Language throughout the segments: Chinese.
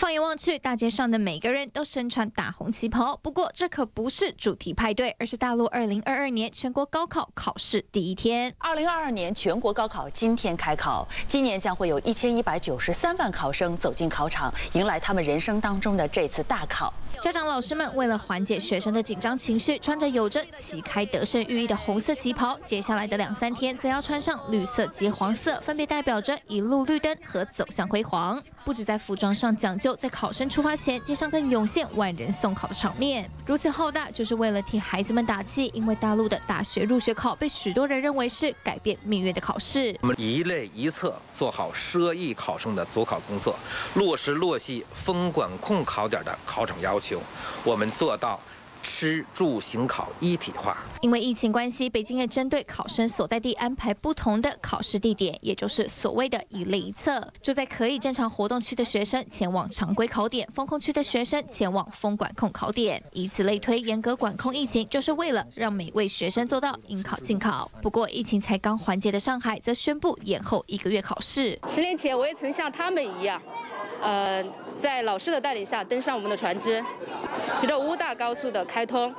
放眼望去，大街上的每个人都身穿大红旗袍。不过，这可不是主题派对，而是大陆二零二二年全国高考考试第一天。二零二二年全国高考今天开考，今年将会有一千一百九十三万考生走进考场，迎来他们人生当中的这次大考。家长、老师们为了缓解学生的紧张情绪，穿着有着旗开得胜寓意的红色旗袍。接下来的两三天，则要穿上绿色及黄色，分别代表着一路绿灯和走向辉煌。不止在服装上讲究，在考生出发前，街上更涌现万人送考的场面。如此浩大，就是为了替孩子们打气。因为大陆的大学入学考被许多人认为是改变命运的考试。我们一类一策，做好涉疫考生的组考工作，落实落细风管控考点的考场要求。我们做到吃住行考一体化。因为疫情关系，北京也针对考生所在地安排不同的考试地点，也就是所谓的一类一策。住在可以正常活动区的学生前往常规考点，封控区的学生前往封管控考点，以此类推，严格管控疫情，就是为了让每位学生做到应考尽考。不过，疫情才刚缓解的上海，则宣布延后一个月考试。十年前，我也曾像他们一样。呃，在老师的带领下登上我们的船只，随着乌大高速的开通。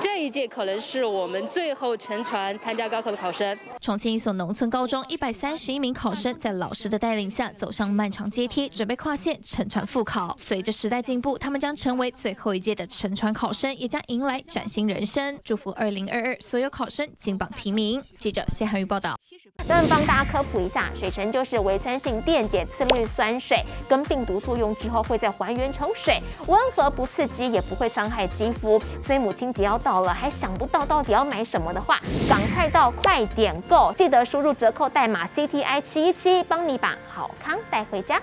这一届可能是我们最后乘船参加高考的考生。重庆一所农村高中，一百三十一名考生在老师的带领下走上漫长阶梯，准备跨线乘船复考。随着时代进步，他们将成为最后一届的乘船考生，也将迎来崭新人生。祝福二零二二所有考生金榜题名。记者谢涵宇报道。那帮大家科普一下，水神就是维酸性电解次氯酸水，跟病毒作用之后会再还原成水，温和不刺激，也不会伤害肌肤。所以母亲节要到。了，还想不到到底要买什么的话，赶快到快点购，记得输入折扣代码 C T I 七一七，帮你把好康带回家。